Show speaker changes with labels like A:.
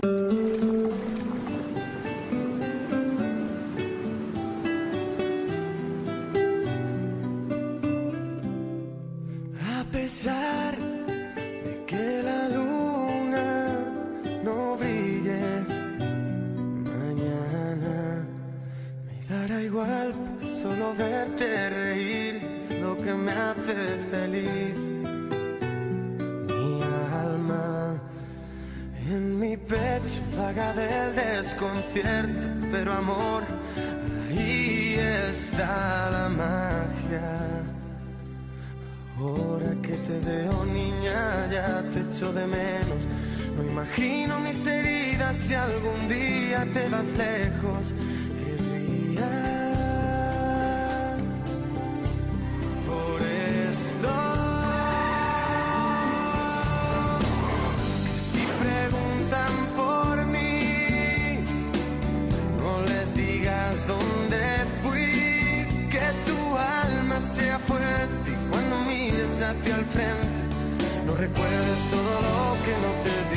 A: A pesar de que la luna no brille mañana, me dará igual pues solo verte reír, es lo que me hace feliz. Vaga del desconcierto, pero amor, ahí está la magia. Ahora que te veo niña ya te echo de menos. No imagino mis heridas si algún día te vas lejos. Cuando mires hacia el frente, no recuerdes todo lo que no te